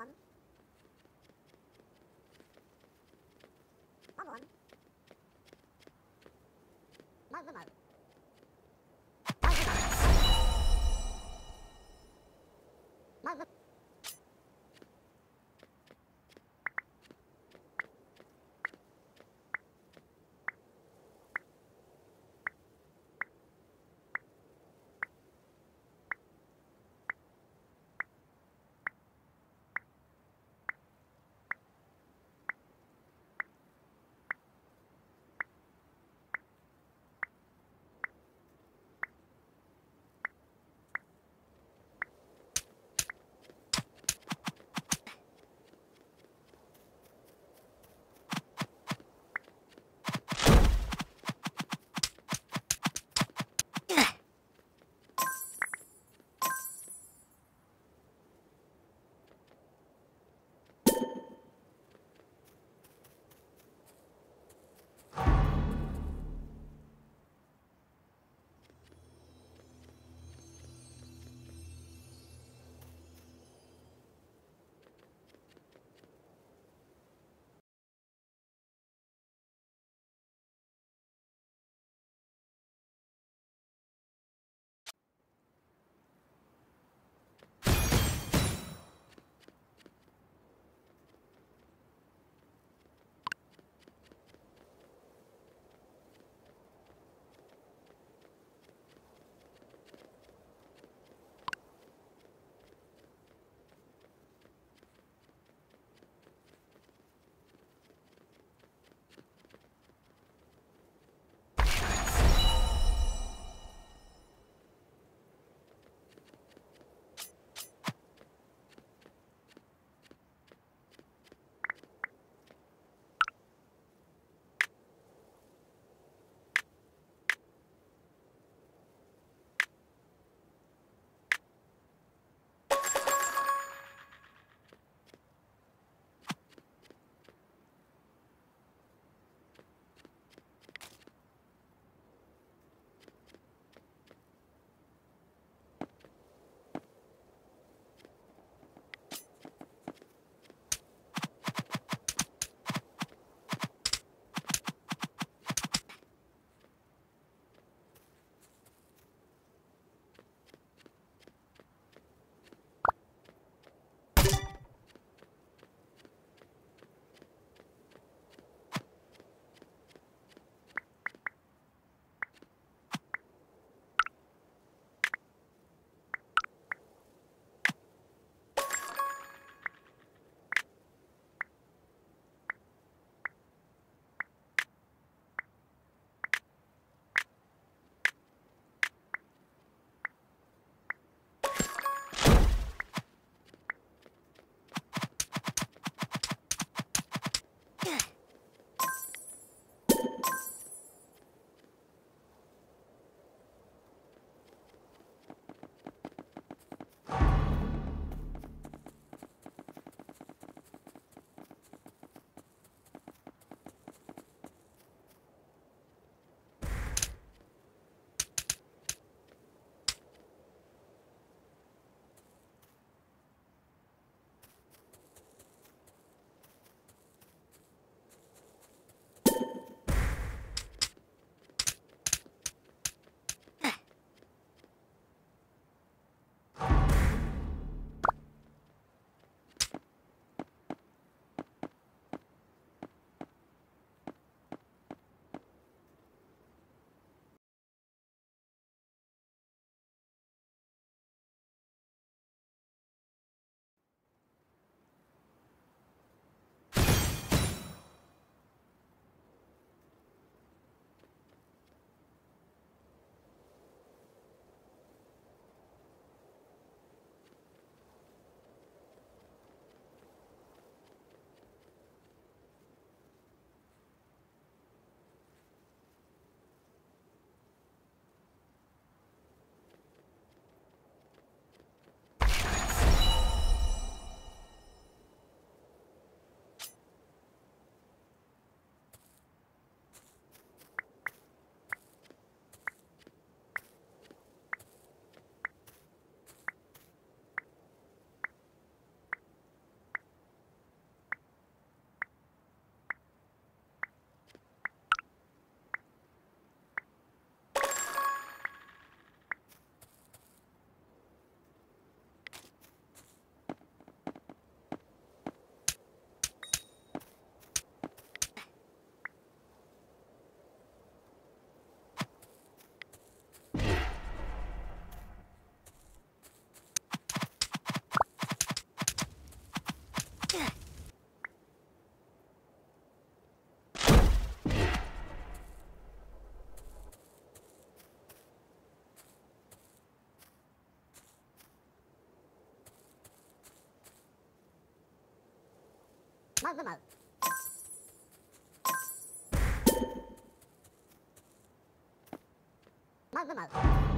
one. まうまうまう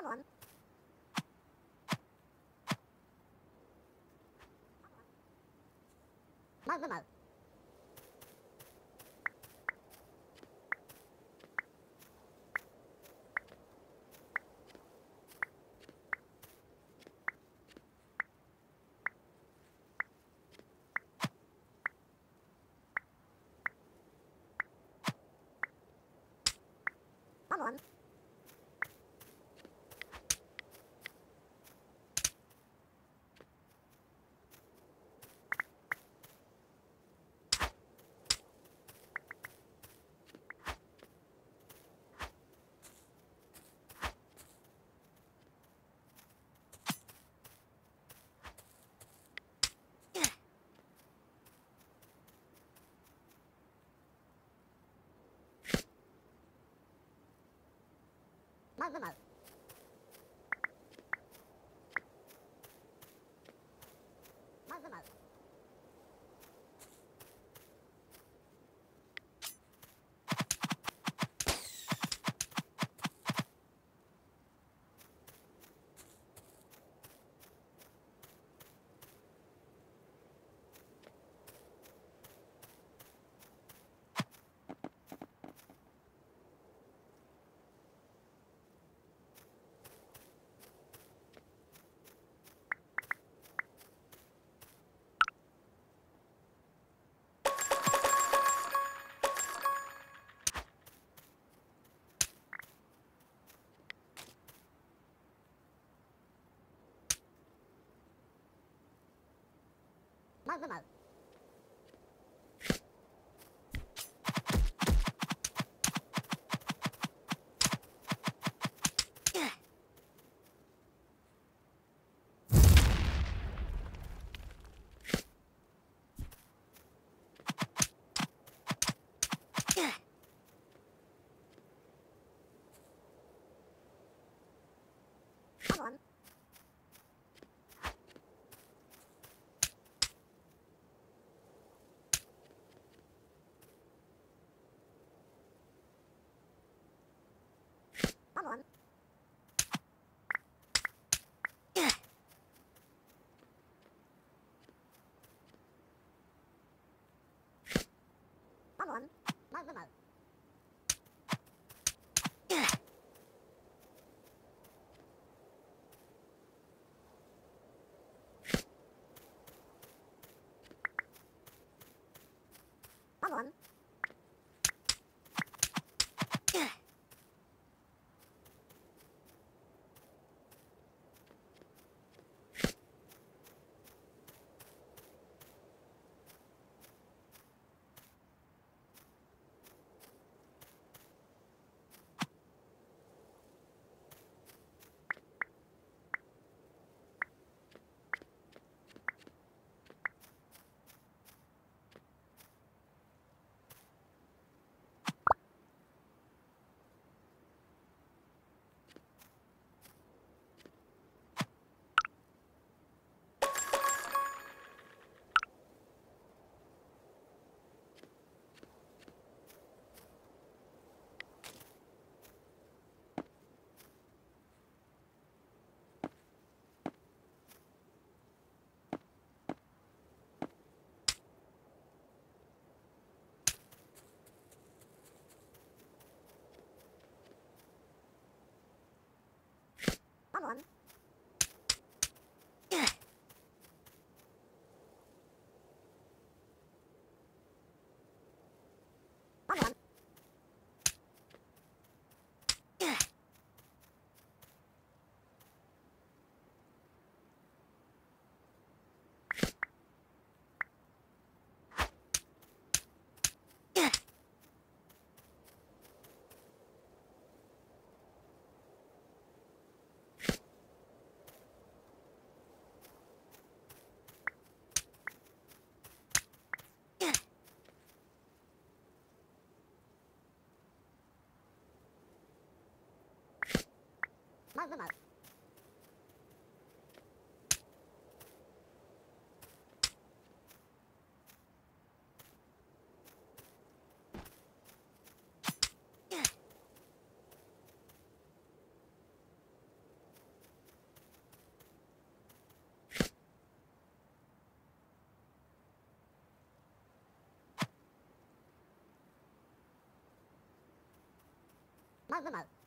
Babylon. Mơ mơ mơ. まずまうまずまうまずまずまマグマず。まずまず。